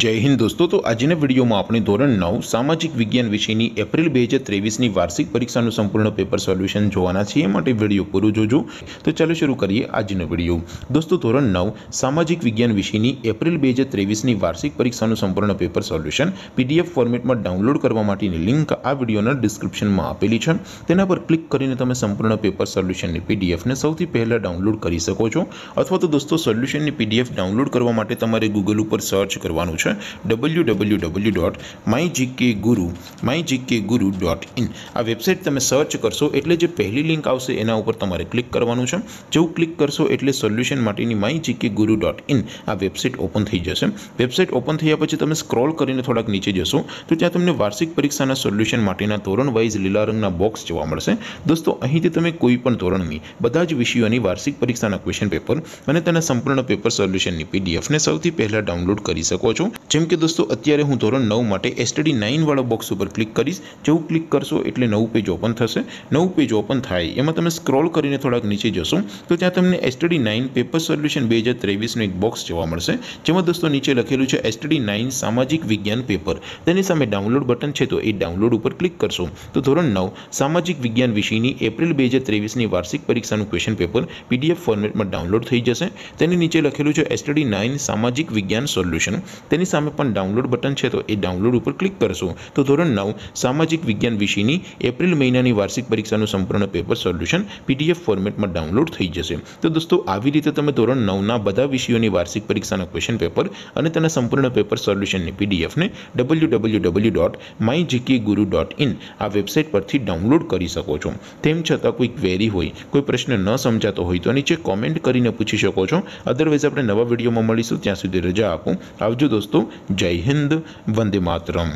જય હિન્દ દોસ્તો, તો આજના વિડીયોમાં આપણે ધોરણ નવ, સામાજિક વિજ્ઞાન વિષયની એપ્રિલ બે હજાર ત્રેવીસની વાર્ષિક પરીક્ષાનું સંપૂર્ણ પેપર સોલ્યુશન જોવાના છીએ. માટે વીડિયો પૂરું જોજો. તો ચાલો શરૂ કરીએ આજનો વીડિયો. દોસ્તો, ધોરણ નવ, સામાજિક વિજ્ઞાન વિષયની એપ્રિલ બે હજાર ત્રેવીસની વાર્ષિક પરીક્ષાનું સંપૂર્ણ પેપર સોલ્યુશન પીડીએફ ફોર્મેટમાં ડાઉનલોડ કરવા માટેની લિંક આ વિડીયોના ડિસ્ક્રિપ્શનમાં આપેલી છે. તેના પર ક્લિક કરીને તમે સંપૂર્ણ પેપર સોલ્યુશનની પીડીએફને સૌથી પહેલાં ડાઉનલોડ કરી શકો છો. અથવા તો દોસ્તો, સોલ્યુશનની પીડીએફ ડાઉનલોડ કરવા માટે તમારે ગૂગલ ઉપર સર્ચ કરવાનું છે. W W W dot my GK guru my GK guru dot in આ વેબસાઇટ તમે સર્ચ કરશો એટલે જે પહેલી લિંક આવશે એના ઉપર તમારે ક્લિક કરવાનું છે. જેવું ક્લિક કરશો એટલે સોલ્યુશન માટેની my GK guru dot in આ વેબસાઇટ ઓપન થઈ જશે. વેબસાઇટ ઓપન થયા પછી તમે સ્ક્રોલ કરીને થોડાક નીચે જશો, તો ત્યાં તમને વાર્ષિક પરીક્ષાના સોલ્યુશન માટેના ધોરણ વાઇઝ લીલા રંગના બોક્સ જોવા મળશે. દોસ્તો, અહીંથી તમે કોઈ પણ ધોરણની બધા જ વિષયોની વાર્ષિક પરીક્ષાના ક્વેશ્ચન પેપર અને તેના સંપૂર્ણ પેપર સોલ્યુશનની પીડીએફને સૌથી પહેલાં ડાઉનલોડ કરી શકો છો. જેમ કે દોસ્તો, અત્યારે હું ધોરણ નવ માટે એસટીડી નાઇન વાળા બોક્સ ઉપર ક્લિક કરીશ. જેવું ક્લિક કરશો એટલે નવું પેજ ઓપન થશે. નવું પેજ ઓપન થાય. એમાં તમે સ્ક્રોલ કરીને થોડાક નીચે જશો, તો ત્યાં તમને એસટીડી નાઇન પેપર સોલ્યુશન બે હજાર ત્રેવીસનું એક બોક્સ જોવા મળશે. જેમાં દોસ્તો નીચે લખેલું છે એસટીડી નાઇન સામાજિક વિજ્ઞાન પેપર તેની સામે ડાઉનલોડ બટન છે, તો એ ડાઉનલોડ ઉપર ક્લિક કરશો. તો ધોરણ નવ, સામાજિક વિજ્ઞાન વિષયની એપ્રિલ બે હજાર ત્રેવીસની વાર્ષિક પરીક્ષાનું ક્વેશ્ચન પેપર પીડીએફ ફોર્મેટમાં ડાઉનલોડ થઈ જશે. તેની નીચે લખેલું છે એસટીડી નાઇન સામાજિક વિજ્ઞાન સોલ્યુશન તેની સામે પણ ડાઉનલોડ બટન છે, તો એ ડાઉનલોડ ઉપર ક્લિક કરશો. તો ધોરણ નવ, સામાજિક વિજ્ઞાન વિષયની એપ્રિલ મહિનાની વાર્ષિક પરીક્ષાનું સંપૂર્ણ પેપર સોલ્યુશન પીડીએફ ફોર્મેટમાં ડાઉનલોડ થઈ જશે. તો દોસ્તો, આવી રીતે તમે ધોરણ નવના બધા વિષયોની વાર્ષિક પરીક્ષાના ક્વેશ્ચન પેપર અને તેના સંપૂર્ણ પેપર સોલ્યુશનની પીડીએફને W W W dot my GK guru dot in આ વેબસાઇટ પરથી ડાઉનલોડ કરી શકો છો. તેમ છતાં કોઈ ક્વેરી હોય, કોઈ પ્રશ્ન ન સમજાતો હોય, તો નીચે કોમેન્ટ કરીને પૂછી શકો છો. અદરવાઇઝ આપણે નવા વિડીયોમાં મળીશું. ત્યાં સુધી રજા આપો. આવજો દોસ્તો જય હિન્દ વંદે માતરમ